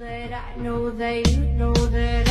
that I know that you know that